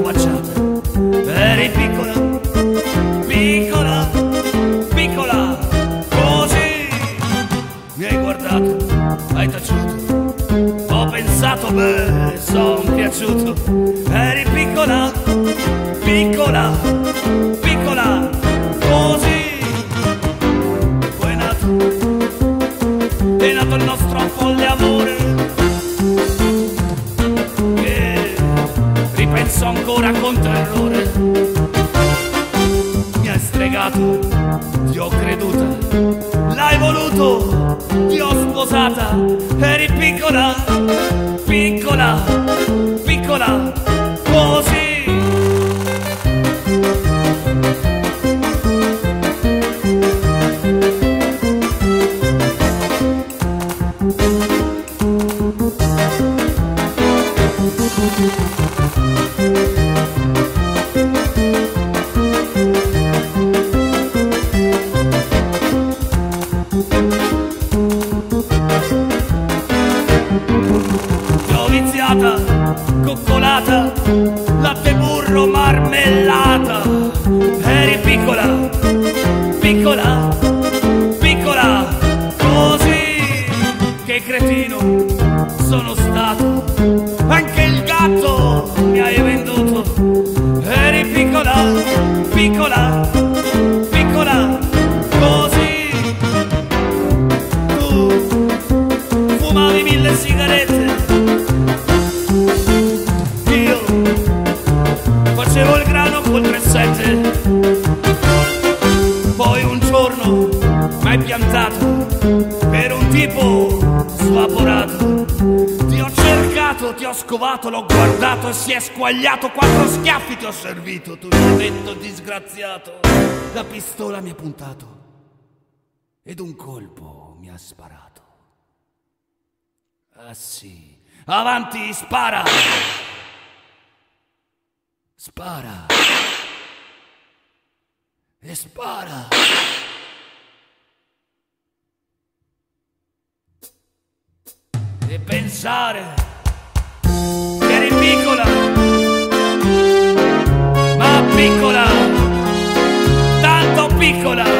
baciata. Eri piccola, piccola, piccola, così mi hai guardato, hai taciuto. Ho pensato, beh, son piaciuto. Eri piccola, piccola, piccola, così. Poi è nato, è nato il nostro folle amore. Ripenso ancora con terrore. Mi hai stregato, ti ho creduta. L'hai voluto, ti ho sposata. Eri piccola, piccola, piccola, così. Ti viziata, coccolata, latte burro, marmellata. Eri piccola, piccola, piccola, così. Che cretino sono stato. Anche il gatto mi hai venduto. Eri piccola, piccola, piccola, così. Tu fumavi mille sigarette. Mi hai piantato per un tipo svaporato. Ti ho cercato, ti ho scovato, l'ho guardato e si è squagliato. Quattro schiaffi ti ho servito, tu mi hai detto disgraziato. La pistola mi ha puntato ed un colpo mi ha sparato. Ah sì, avanti, spara! Spara! E spara! pensare che eri piccola, ma piccola, tanto piccola.